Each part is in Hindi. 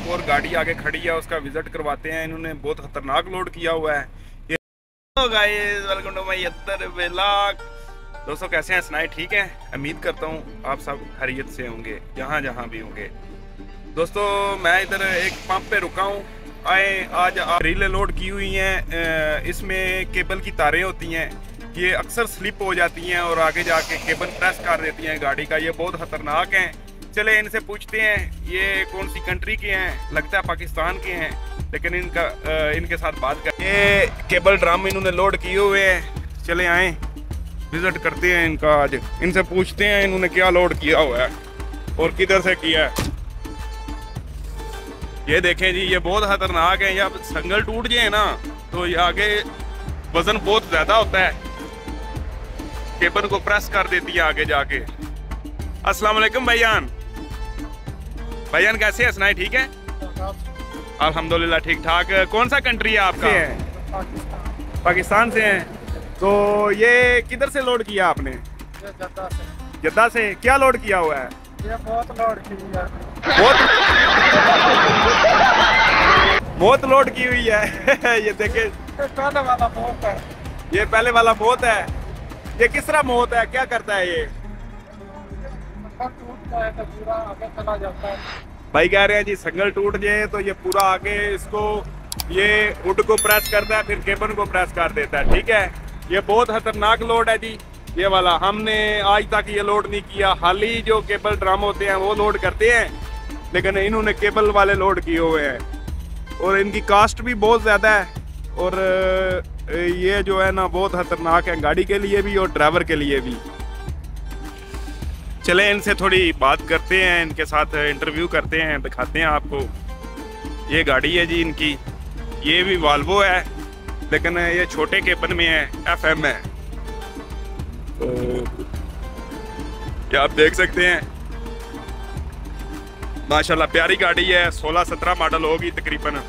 एक और गाड़ी आगे खड़ी है, उसका विज़िट करवाते हैं। इन्होंने बहुत खतरनाक लोड किया हुआ है। दोस्तों, कैसे हैं? सुनाए ठीक है? उम्मीद करता हूँ आप सब हरियत से होंगे, जहाँ जहाँ भी होंगे। दोस्तों, मैं इधर एक पंप पे रुका हूँ। आए, आज रीले लोड की हुई हैं। इसमें केबल की तारें होती हैं। ये अक्सर स्लिप हो जाती हैं और आगे जाके केबल प्रेस कर देती हैं गाड़ी का। ये बहुत ख़तरनाक हैं। चले, इनसे पूछते हैं, ये कौन सी कंट्री के हैं? लगता है पाकिस्तान के हैं, लेकिन इनका इनके साथ बात कर ये केबल ड्राम इन्होंने लोड किए हुए हैं। चले आए विज़िट करते हैं इनका आज। इनसे पूछते हैं, इन्होंने क्या लोड किया हुआ है, और किधर से किया है। ये देखें जी, ये बहुत खतरनाक है, जब संगल टूट जाए ना तो ये आगे वज़न बहुत ज़्यादा होता है। केबल को प्रेस कर देती है आगे जाके। अस्सलाम भाईजान। भाईजान कैसे है सुनाए ठीक है? अल्हम्दुलिल्लाह ठीक ठाक कौन सा कंट्री है आपका? है। पाकिस्तान से हैं। तो ये किधर से लोड किया आपने? जद्दा से। जद्दा से? क्या लोड किया हुआ है? ये बहुत लोड की है। बहुत बहुत लोड की हुई है। ये देखे। पहले वाला बहुत है। ये पहले वाला मोत है। ये किस तरह मोत है? क्या करता है ये? टूटता है तो पूरा आगे चला जाता है। भाई कह रहे हैं जी, संगल टूट जाए तो ये पूरा आगे इसको, ये वुड को प्रेस करता है, फिर केबन को प्रेस कर देता है, ठीक है? ये बहुत खतरनाक लोड है जी, ये वाला। हमने आज तक ये लोड नहीं किया। हाल ही जो केबल ड्रम होते हैं, वो लोड करते हैं, लेकिन इन्होंने केबल वाले लोड किए हुए हैं। और इनकी कास्ट भी बहुत ज़्यादा है। और ये जो है ना, बहुत खतरनाक है, गाड़ी के लिए भी और ड्राइवर के लिए भी। चले, इनसे थोड़ी बात करते हैं, इनके साथ इंटरव्यू करते हैं, दिखाते हैं आपको। ये गाड़ी है जी इनकी। ये भी वाल्वो है, लेकिन ये छोटे केपन में है एफ़ एम है। तो ये आप देख सकते हैं? माशाल्लाह, प्यारी गाड़ी है 16-17 मॉडल होगी तकरीबन।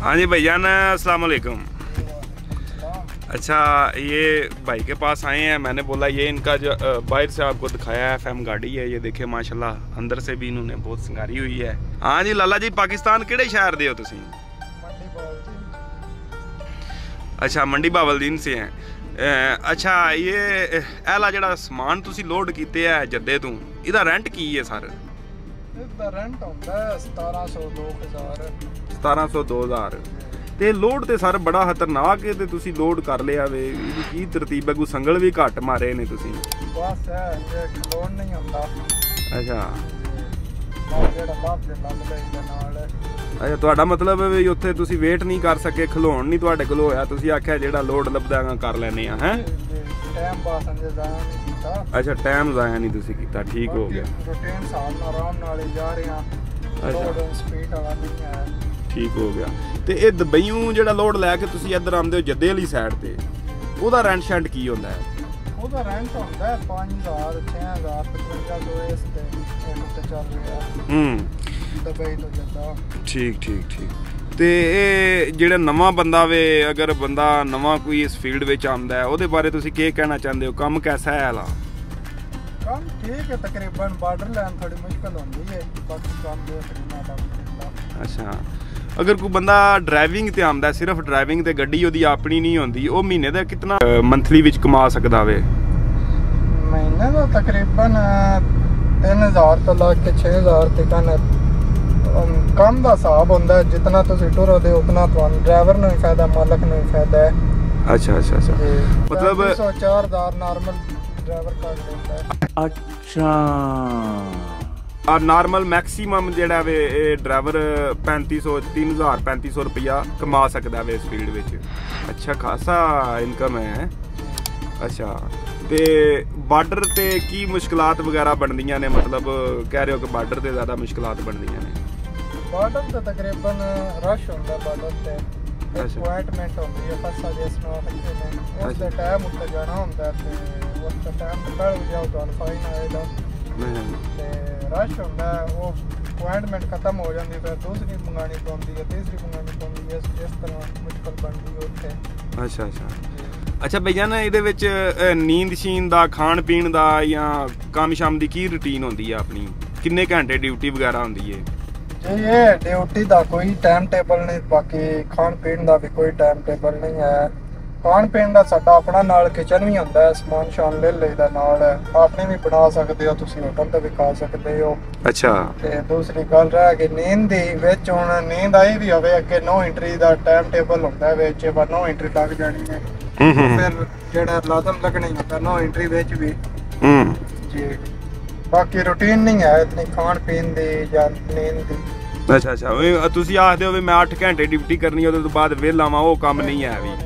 हाँ जी भैया ना असलकुम अच्छा ये भाई के पास आए हैं, मैंने बोला ये इनका जो बाहर से आपको दिखाया है, एफएम गाड़ी है, ये देखे माशाल्लाह, अंदर से भी इन्होंने बहुत सिंगारी हुई है। हाँ जी, लाला जी, पाकिस्तान किहड़े शहर दे हो तुम अच्छा मंडी बावलदीन से हैं। अच्छा ये एला जो समान तुसी लोड किए है जद्दे तू इ रेंट की है, सर? रेंट होता है 1700 2000 1700 2000 ਤੇ ਲੋਡ ਤੇ ਸਰ ਬੜਾ ਖਤਰਨਾਕ ਹੈ ਤੇ ਤੁਸੀਂ ਲੋਡ ਕਰ ਲਿਆ ਵੇ। ਇਹਦੀ ਕੀ ਤਰਤੀਬ ਹੈ? ਕੋਈ ਸੰਗਲ ਵੀ ਘੱਟ ਮਾਰੇ ਨੇ ਤੁਸੀਂ। ਬਸ ਨਹੀਂ ਹੁੰਦਾ। ਅੱਛਾ। ਅੱਛਾ ਤੁਹਾਡਾ ਮਤਲਬ ਹੈ ਵੀ ਉੱਥੇ ਤੁਸੀਂ ਵੇਟ ਨਹੀਂ ਕਰ ਸਕੇ ਖਲੋਣ ਨਹੀਂ ਤੁਹਾਡੇ ਕੋਲ ਹੋਇਆ। ਤੁਸੀਂ ਆਖਿਆ ਜਿਹੜਾ ਲੋਡ ਲੱਭਦਾਗਾ ਕਰ ਲੈਨੇ ਆ ਹੈ? ਟਾਈਮ ਪਾਸ ਅੰਦੇ ਜਾਇਆ ਨਹੀਂ ਕੀਤਾ। ਅੱਛਾ ਟਾਈਮ ਜ਼ਾਇਆ ਨਹੀਂ ਤੁਸੀਂ ਕੀਤਾ। ਠੀਕ ਹੋ ਗਿਆ। ਰੂਟੀਨ ਹਿਸਾਬ ਨਾਲ ਆਰਾਮ ਨਾਲ ਜਾ ਰਹੇ ਹਾਂ। ਲੋਡ ਸਪੀਡ ਵਾਲਾ ਨਹੀਂ ਹੈ। ਠੀਕ ਹੋ ਗਿਆ। ਤੇ ਇਹ ਦੁਬਈਓਂ ਜਿਹੜਾ ਲੋਡ ਲੈ ਕੇ ਤੁਸੀਂ ਇੱਧਰ ਆਉਂਦੇ ਹੋ ਜੱਦੇ ਵਾਲੀ ਸਾਈਡ ਤੇ ਉਹਦਾ ਰੈਂਟ ਸ਼ੈਂਟ ਕੀ ਹੁੰਦਾ ਹੈ? ਉਹਦਾ ਰੈਂਟ ਹੁੰਦਾ ਹੈ 5000 6000 5500 ਇਸ ਤੇ ਇਹ ਤੇ ਚੱਲ ਰਿਹਾ ਹੂੰ। ਦੁਬਈ ਤੋਂ ਜੱਦਾ। ਠੀਕ ਠੀਕ ਠੀਕ। ਤੇ ਇਹ ਜਿਹੜਾ ਨਵਾਂ ਬੰਦਾ ਵੇ ਅਗਰ ਬੰਦਾ ਨਵਾਂ ਕੋਈ ਇਸ ਫੀਲਡ ਵਿੱਚ ਆਉਂਦਾ ਹੈ ਉਹਦੇ ਬਾਰੇ ਤੁਸੀਂ ਕੀ ਕਹਿਣਾ ਚਾਹੁੰਦੇ ਹੋ? ਕੰਮ ਕੈਸਾ ਹੈ ਹਾਲਾ? ਕੰਮ ਠੀਕ ਹੈ ਤਕਰੀਬਨ ਬਾਰਡਰ ਲਾਈਨ ਥੋੜੀ ਮੁਸ਼ਕਲ ਹੁੰਦੀ ਹੈ ਬਾਕੀ ਕੰਮ ਦੇ ਦਾ ਅੱਛਾ। ਅਗਰ ਕੋਈ ਬੰਦਾ ਡਰਾਈਵਿੰਗ ਤੇ ਆਉਂਦਾ ਸਿਰਫ ਡਰਾਈਵਿੰਗ ਤੇ ਗੱਡੀ ਉਹਦੀ ਆਪਣੀ ਨਹੀਂ ਹੁੰਦੀ ਉਹ ਮਹੀਨੇ ਦਾ ਕਿੰਨਾ ਮੰਥਲੀ ਵਿੱਚ ਕਮਾ ਸਕਦਾ ਵੇ? ਮਹੀਨੇ ਦਾ ਤਕਰੀਬਨ 3000 ਤੋਂ ਲੈ ਕੇ 6000 ਤੱਕ ਕੰਮ ਦਾ ਹਿਸਾਬ ਹੁੰਦਾ ਹੈ। ਜਿੰਨਾ ਤੁਸੀਂ ਟੁਰੋਦੇ ਉਤਨਾ ਤੁਹਾਨੂੰ ਡਰਾਈਵਰ ਨੂੰ ਵੀ ਫਾਇਦਾ ਮਾਲਕ ਨੂੰ ਵੀ ਫਾਇਦਾ ਹੈ। ਅੱਛਾ ਅੱਛਾ ਅੱਛਾ। ਮਤਲਬ 4000 ਨਾਰਮਲ ਡਰਾਈਵਰ ਕਰ ਲੈਂਦਾ ਹੈ। ਅੱਛਾ। ਆ ਨਾਰਮਲ ਮੈਕਸਿਮਮ ਜਿਹੜਾ ਵੇ ਇਹ ਡਰਾਈਵਰ 3500 3000 3500 ਰੁਪਇਆ ਕਮਾ ਸਕਦਾ ਵੇ ਇਸ ਫੀਲਡ ਵਿੱਚ। ਅੱਛਾ ਖਾਸਾ ਇਨਕਮ ਹੈ। ਅੱਛਾ ਤੇ ਬਾਰਡਰ ਤੇ ਕੀ ਮੁਸ਼ਕਲਾਤ ਵਗੈਰਾ ਬਣਦੀਆਂ ਨੇ? ਮਤਲਬ ਕਹਿ ਰਹੇ ਹੋ ਕਿ ਬਾਰਡਰ ਤੇ ਜ਼ਿਆਦਾ ਮੁਸ਼ਕਲਾਤ ਬਣਦੀਆਂ ਨੇ। ਬਾਰਡਰ ਤੇ ਤਕਰੀਬਨ ਰਸ਼ ਹੁੰਦਾ ਬਾਰਡਰ ਤੇ। ਅਪਾਇੰਟਮੈਂਟ ਹੁੰਦੀ ਹੈ ਫਸਾ ਜਿਸ ਨੂੰ ਆਖਦੇ ਨੇ। ਉਸ ਦੇ। ਟਾਈਮ ਉੱਤੇ ਜਾਣਾ ਹੁੰਦਾ ਤੇ ਉਸ ਦਾ ਟਾਈਮ ਪਹਿਲ ਜਾਓ ਤੁਹਾਨੂੰ ਫਾਈਨ ਆਏਗਾ ਤੇ ਰਸ਼ ਹੁੰਦਾ ਹੈ, ਉਹ ਅਪਾਇੰਟਮੈਂਟ ਖਤਮ ਹੋ ਜਾਂਦੀ ਫਿਰ ਦੂਸਰੀ ਮੰਗਾਣੀ ਪੈਂਦੀ ਹੈ ਤੀਸਰੀ ਮੰਗਾਣੀ ਪੈਂਦੀ ਹੈ ਇਸ ਇਸ ਤਰ੍ਹਾਂ ਮੁਸ਼ਕਲ ਬਣਦੀ ਹੈ ਉੱਥੇ। ਅੱਛਾ ਅੱਛਾ। ਅੱਛਾ ਭਈਆ ਨਾ ਇਹਦੇ ਵਿੱਚ ਅ, ਨੀਂਦ ਸ਼ੀਨ ਦਾ ਖਾਣ ਪੀਣ ਦਾ ਜਾਂ ਕੰਮ ਸ਼ਾਮ ਦੀ ਕੀ ਰੁਟੀਨ ਹੁੰਦੀ ਆ ਆਪਣੀ? ਕਿੰਨੇ ਘੰਟੇ ਡਿਊਟੀ ਵਗੈਰਾ ਹੁੰਦੀ ਏ? ਜੀ ਇਹ ਡਿਊਟੀ ਦਾ ਕੋਈ ਟਾਈਮ ਟੇਬਲ ਨਹੀਂ ਬਾਕੀ ਖਾਣ ਪੀਣ ਦਾ ਵੀ ਕੋਈ ਟਾਈਮ ਟੇਬਲ ਨਹੀਂ ਹੈ। ਖਾਣ ਪੀਣ ਦਾ ਸਾਡਾ ਆਪਣਾ ਨਾਲ ਕਿਚਨ ਵੀ ਹੁੰਦਾ ਹੈ ਸਮਾਨ ਸ਼ਾਨ ਲੈ ਲਈਦਾ ਨਾਲ। ਆਪਣੇ ਵੀ ਬਣਾ ਸਕਦੇ ਹੋ ਤੁਸੀਂ ਹੋਟਲ ਤੇ ਵੀ ਖਾ ਸਕਦੇ ਹੋ। ਅੱਛਾ। ਤੇ ਦੂਸਰੀ ਗੱਲ ਰਹਿ ਗਈ ਨੀਂਦ ਦੀ ਵਿੱਚ ਹੁਣ ਨੀਂਦ ਆਈ ਵੀ ਹੋਵੇ ਅੱਗੇ ਨੋ ਐਂਟਰੀ ਦਾ ਟਾਈਮ ਟੇਬਲ ਹੁੰਦਾ ਹੈ ਵਿੱਚ ਪਰ ਨੋ ਐਂਟਰੀ ਲੱਗ ਜਾਣੀ ਹੈ। ਹੂੰ ਹੂੰ ਫਿਰ ਜਿਹੜਾ ਲਾਜ਼ਮ ਲੱਗਣਾ ਹੀ ਹੁੰਦਾ ਨੋ ਐਂਟਰੀ ਵਿੱਚ ਵੀ। ਹੂੰ। ਜੀ। ਬਾਕੀ ਰੁਟੀਨ ਨਹੀਂ ਹੈ ਇਤਨੀ ਖਾਣ ਪੀਣ ਦੀ ਜਾਂ ਨੀਂਦ ਦੀ। ਅੱਛਾ ਅੱਛਾ। ਤੁਸੀਂ ਆਖਦੇ ਹੋ ਵੀ ਮੈਂ 8 ਘੰਟੇ ਡਿਊਟੀ ਕਰਨੀ ਉਹਦੇ ਤੋਂ ਬਾਅਦ ਵਿਹਲਾ ਵਾਂ ਉਹ ਕੰਮ ਨਹੀਂ ਹੈ ਵੀ।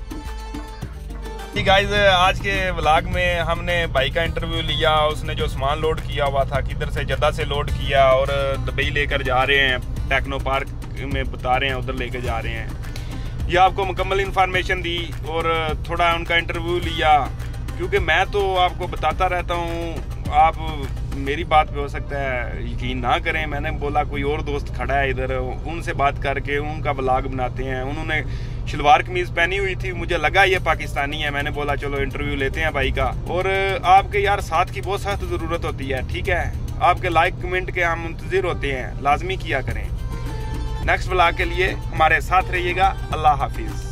जी गाइस आज के व्लॉग में हमने भाई का इंटरव्यू लिया, उसने जो सामान लोड किया हुआ था, किधर से जद्दा से लोड किया और दुबई लेकर जा रहे हैं टेक्नो पार्क में बता रहे हैं, उधर लेकर जा रहे हैं। ये आपको मुकम्मल इन्फॉर्मेशन दी और थोड़ा उनका इंटरव्यू लिया। क्योंकि मैं तो आपको बताता रहता हूँ, आप मेरी बात पे हो सकता है यकीन ना करें, मैंने बोला कोई और दोस्त खड़ा है इधर, उनसे बात करके उनका ब्लॉग बनाते हैं, उन्होंने शलवार कमीज पहनी हुई थी, मुझे लगा ये पाकिस्तानी है। मैंने बोला, चलो इंटरव्यू लेते हैं भाई का। और आपके यार साथ की बहुत सख्त ज़रूरत होती है, ठीक है? आपके लाइक कमेंट के हम मुंतजर होते हैं, लाजमी किया करें। नेक्स्ट ब्लॉग के लिए हमारे साथ रहिएगा। अल्लाह हाफिज़।